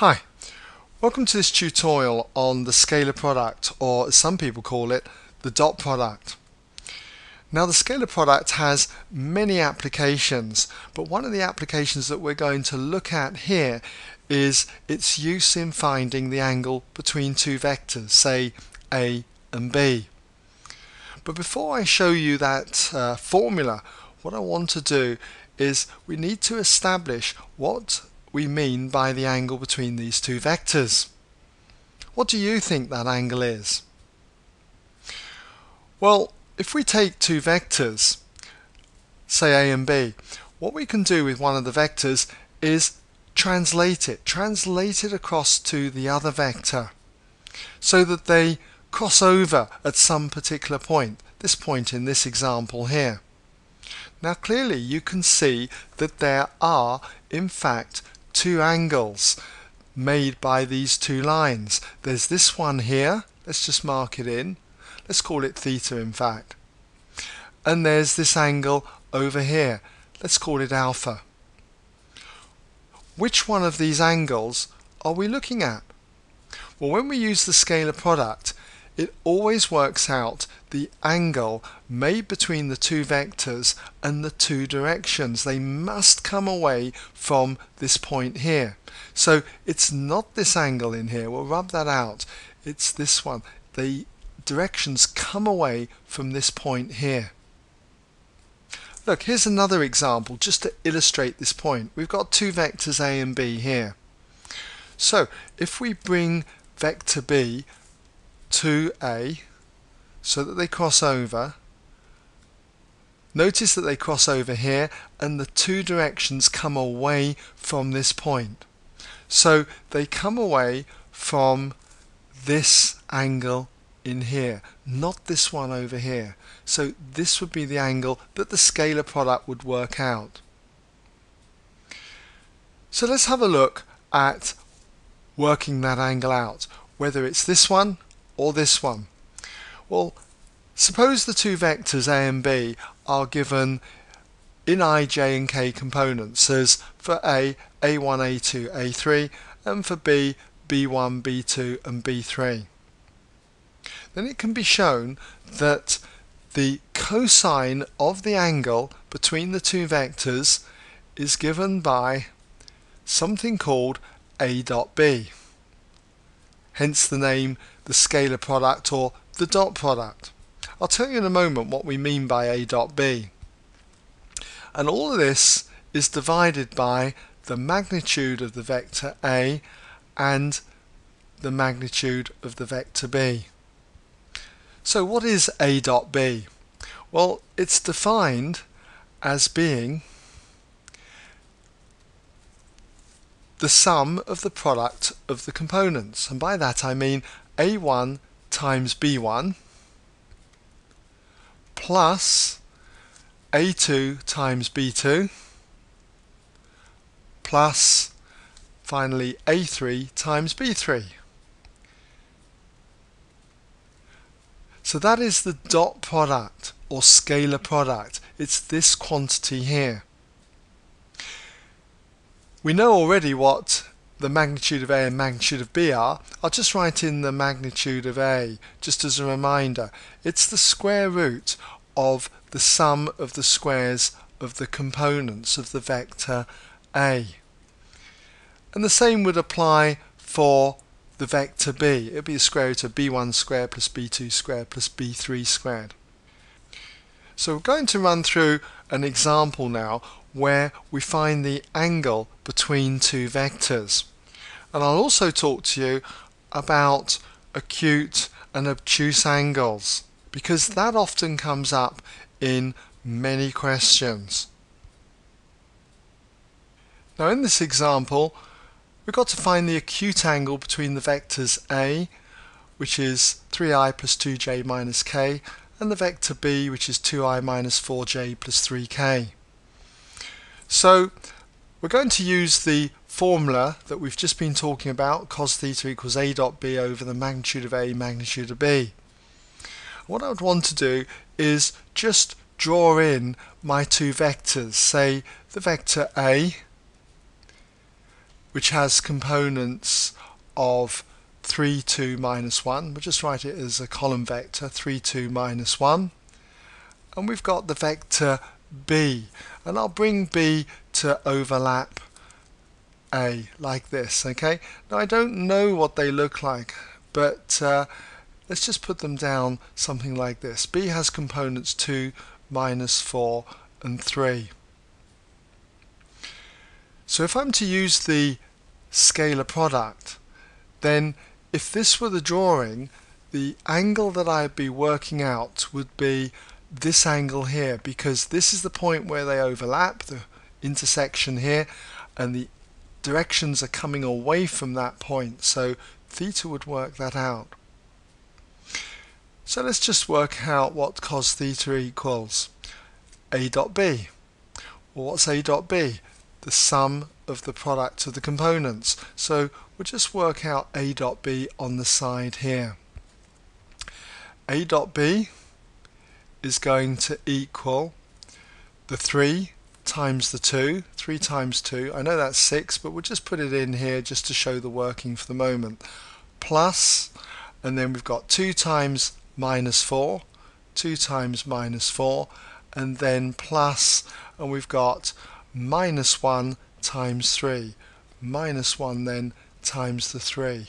Hi, welcome to this tutorial on the scalar product or as some people call it the dot product. Now the scalar product has many applications but one of the applications that we're going to look at here is its use in finding the angle between two vectors say A and B. But before I show you that uh, formula what I want to do is we need to establish what we mean by the angle between these two vectors. What do you think that angle is? Well, if we take two vectors, say A and B, what we can do with one of the vectors is translate it, translate it across to the other vector so that they cross over at some particular point, this point in this example here. Now clearly you can see that there are in fact two angles made by these two lines. There's this one here, let's just mark it in, let's call it theta in fact. And there's this angle over here, let's call it alpha. Which one of these angles are we looking at? Well when we use the scalar product it always works out the angle made between the two vectors and the two directions. They must come away from this point here. So it's not this angle in here. We'll rub that out. It's this one. The directions come away from this point here. Look, here's another example just to illustrate this point. We've got two vectors A and B here. So if we bring vector B to A so that they cross over. Notice that they cross over here and the two directions come away from this point. So they come away from this angle in here, not this one over here. So this would be the angle that the scalar product would work out. So let's have a look at working that angle out, whether it's this one or this one? Well, suppose the two vectors a and b are given in i, j and k components as for a, a1, a2, a3 and for b, b1, b2 and b3. Then it can be shown that the cosine of the angle between the two vectors is given by something called a dot b. Hence the name the scalar product or the dot product. I'll tell you in a moment what we mean by A dot B. And all of this is divided by the magnitude of the vector A and the magnitude of the vector B. So what is A dot B? Well, it's defined as being the sum of the product of the components. And by that I mean a1 times b1 plus a2 times b2 plus finally a3 times b3. So that is the dot product or scalar product. It's this quantity here. We know already what the magnitude of A and magnitude of B are, I'll just write in the magnitude of A just as a reminder. It's the square root of the sum of the squares of the components of the vector A. And the same would apply for the vector B. It would be the square root of b1 squared plus b2 squared plus b3 squared. So we're going to run through an example now where we find the angle between two vectors. And I'll also talk to you about acute and obtuse angles because that often comes up in many questions. Now in this example we've got to find the acute angle between the vectors A which is 3i plus 2j minus k and the vector B which is 2i minus 4j plus 3k. So we're going to use the formula that we've just been talking about, cos theta equals a dot b over the magnitude of a magnitude of b. What I would want to do is just draw in my two vectors, say the vector a which has components of 3, 2, minus 1. We'll just write it as a column vector, 3, 2, minus 1. And we've got the vector b. And I'll bring b to overlap a like this, okay? Now I don't know what they look like, but uh, let's just put them down something like this. b has components 2, minus 4, and 3. So if I'm to use the scalar product, then if this were the drawing, the angle that I'd be working out would be this angle here because this is the point where they overlap, the intersection here, and the directions are coming away from that point. So theta would work that out. So let's just work out what cos theta equals. A dot B. Well, what's A dot B? The sum of the product of the components. So we'll just work out A dot B on the side here. A dot B is going to equal the 3 times the 2, 3 times 2, I know that's 6 but we'll just put it in here just to show the working for the moment, plus and then we've got 2 times minus 4, 2 times minus 4 and then plus and we've got minus 1 times 3, minus 1 then times the 3.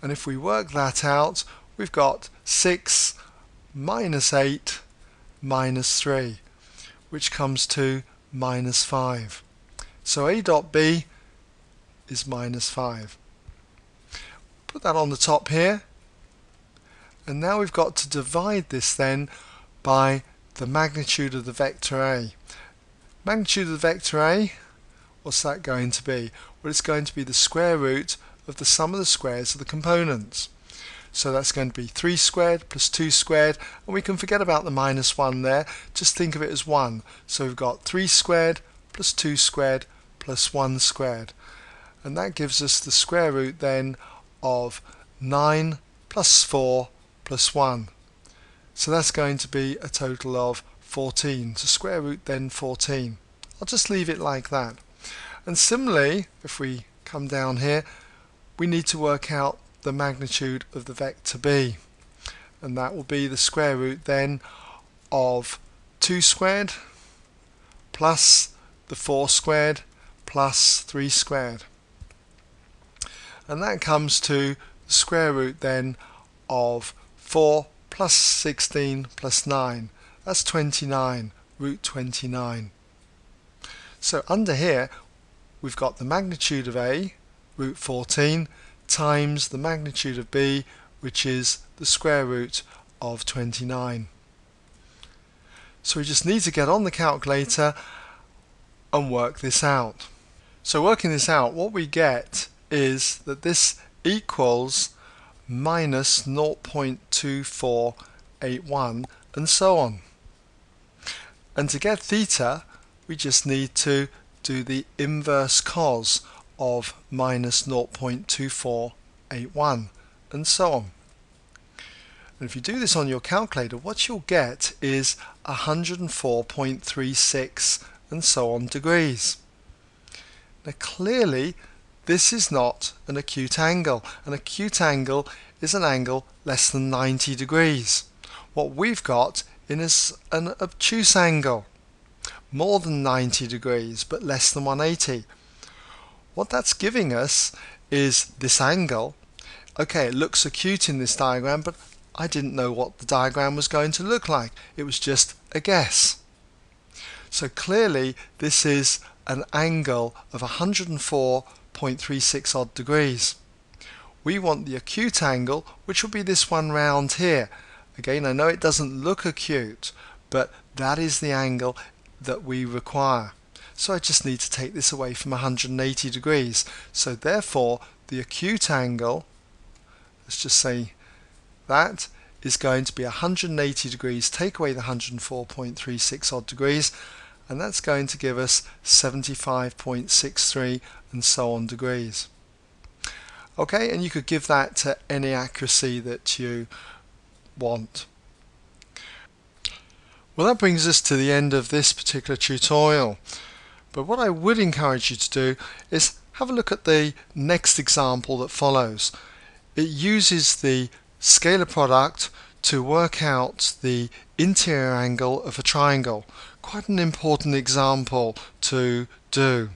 And if we work that out we've got 6 minus 8 minus 3 which comes to minus 5. So A dot B is minus 5. Put that on the top here and now we've got to divide this then by the magnitude of the vector A. Magnitude of the vector A, what's that going to be? Well it's going to be the square root of the sum of the squares of the components. So that's going to be 3 squared plus 2 squared, and we can forget about the minus 1 there, just think of it as 1. So we've got 3 squared plus 2 squared plus 1 squared. And that gives us the square root then of 9 plus 4 plus 1. So that's going to be a total of 14. So square root then 14. I'll just leave it like that. And similarly, if we come down here, we need to work out the magnitude of the vector b and that will be the square root then of 2 squared plus the 4 squared plus 3 squared. And that comes to the square root then of 4 plus 16 plus 9 that's 29 root 29 so under here we've got the magnitude of a root 14 times the magnitude of b which is the square root of 29. So we just need to get on the calculator and work this out. So working this out what we get is that this equals minus 0.2481 and so on. And to get theta we just need to do the inverse cos of minus 0.2481 and so on. And if you do this on your calculator, what you'll get is 104.36 and so on degrees. Now clearly this is not an acute angle. An acute angle is an angle less than 90 degrees. What we've got is an obtuse angle, more than 90 degrees but less than 180. What that's giving us is this angle. Okay, it looks acute in this diagram, but I didn't know what the diagram was going to look like. It was just a guess. So clearly this is an angle of 104.36 odd degrees. We want the acute angle, which will be this one round here. Again, I know it doesn't look acute, but that is the angle that we require. So I just need to take this away from 180 degrees. So therefore, the acute angle, let's just say that, is going to be 180 degrees, take away the 104.36 odd degrees, and that's going to give us 75.63 and so on degrees. Okay, and you could give that to any accuracy that you want. Well, that brings us to the end of this particular tutorial. But what I would encourage you to do is Have a look at the next example that follows. It uses the scalar product to work out the interior angle of a triangle. Quite an important example to do.